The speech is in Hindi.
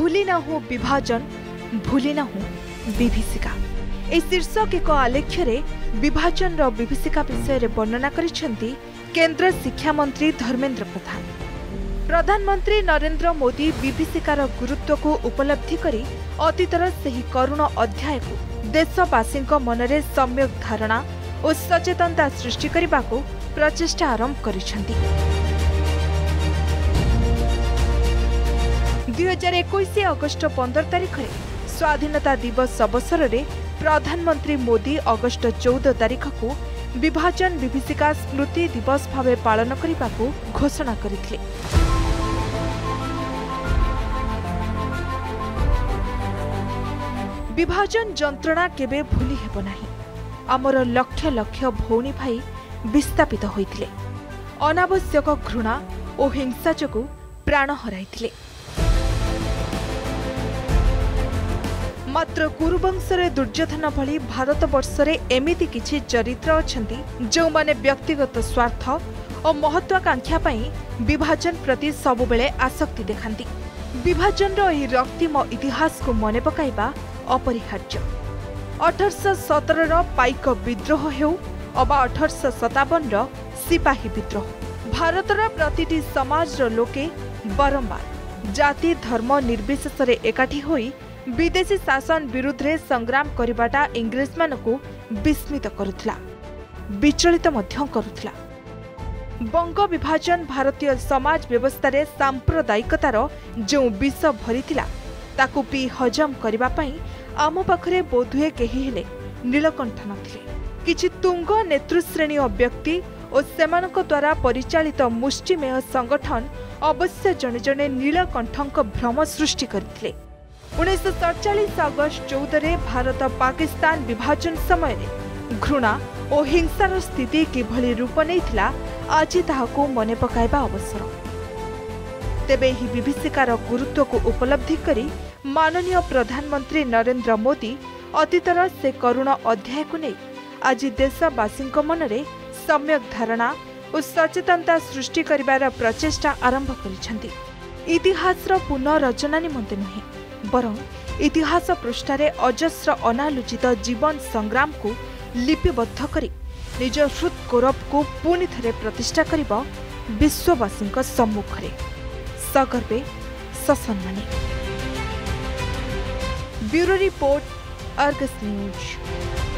भूली ना हो विभाजन भूली ना हो विभीषिका এই শীর্ষক এক আলেখ্যে বিভাজনর বিভীষিকা বিষয়ে বর্ণনা করেছেন কেন্দ্র শিক্ষামন্ত্রী ধর্মেন্দ্র প্রধান প্রধানমন্ত্রী নরেন্দ্র মোদি বিভীষিকার গুরুত্বক উপলব্ধি করে অতীতর সেই করুণ অধ্যায়ক দেশবাসী মনরে সম্যক ধারণা ও সচেতনতা সৃষ্টি করা প্রচেষ্টা আরম্ভ করেছেন ଦୁଇହଜାର ଏକୋଇଶ ଅଗଷ୍ଟ ପନ୍ଦର ତାରିଖରେ ସ୍ୱାଧୀନତା ଦିବସ ଅବସରରେ ପ୍ରଧାନମନ୍ତ୍ରୀ ମୋଦି ଅଗଷ୍ଟ ଚଉଦ ତାରିଖକୁ ବିଭାଜନ ବିଭୀଷିକା ସ୍ମୃତି ଦିବସ ଭାବେ ପାଳନ କରିବାକୁ ଘୋଷଣା କରିଥିଲେ ବିଭାଜନ ଯନ୍ତ୍ରଣା କେବେ ଭୁଲି ହେବ ନାହିଁ ଆମର ଲକ୍ଷ ଲକ୍ଷ ଭଉଣୀ ଭାଇ ବିସ୍ଥାପିତ ହୋଇଥିଲେ ଅନାବଶ୍ୟକ ଘୃଣା ଓ ହିଂସା ଯୋଗୁଁ ପ୍ରାଣ ହରାଇଥିଲେ मात्र गुरुवंश र दुर्योधन भारतवर्षर एमिति चरित्र अर्थ जो व्यक्तिगत स्वार्थ र महत्वाकाङ्क्षा पनि विभाजन प्रति सबुब आसक्ति देखा विभाजन र यो रक्तिम इतिहासको मन पकइ अपरिह्य अठरस सतर र पक विद्रोह हौ अब अठरस सतावनर सिपाही विद्रोह भारत र प्रति समर लोके बारम्बार जाति धर्म निर्शेषर एकाठी हु ବିଦେଶୀ ଶାସନ ବିରୁଦ୍ଧରେ ସଂଗ୍ରାମ କରିବାଟା ଇଂରେଜମାନଙ୍କୁ ବିସ୍ମିତ କରୁଥିଲା ବିଚଳିତ ମଧ୍ୟ କରୁଥିଲା ବଙ୍ଗ ବିଭାଜନ ଭାରତୀୟ ସମାଜ ବ୍ୟବସ୍ଥାରେ ସାମ୍ପ୍ରଦାୟିକତାର ଯେଉଁ ବିଷ ଭରିଥିଲା ତାକୁ ପିଇ ହଜମ କରିବା ପାଇଁ ଆମ ପାଖରେ ବୋଧହୁଏ କେହି ହେଲେ ନୀଳକଣ୍ଠ ନଥିଲେ କିଛି ତୁଙ୍ଗ ନେତୃଶ୍ରେଣୀୟ ବ୍ୟକ୍ତି ଓ ସେମାନଙ୍କ ଦ୍ୱାରା ପରିଚାଳିତ ମୁଷ୍ଟିମେୟ ସଂଗଠନ ଅବଶ୍ୟ ଜଣେ ଜଣେ ନୀଳକଣ୍ଠଙ୍କ ଭ୍ରମ ସୃଷ୍ଟି କରିଥିଲେ उन्सौ सडच अगस्त चौधले भारत पाकिस्तान विभाजन समयले घृणा ओ हिंसार स्थिति कभली रूप नै आज ताहक मनै पकइसर तेबीषिक गुरुत्वको उपलब्धि माननीय प्रधानमन्त्री नरेन्द्र मोदी अतीतर से करुण अध्यायको नै आज देशवासीको मनले सम्यक धारणा ओ सचेतनता सृष्टि गरेर प्रचेष्टा आरम्भ गरिसनरचना निमे नुहेँ बरङ इतिहास पृष्ठले अजस्र अनालुचित जीवन को लिपिबद्धक हृद् गौरवको पूि थप प्रतिष्ठाक विश्ववासी सम्मुखर सगर्वे अर्गस न्यूज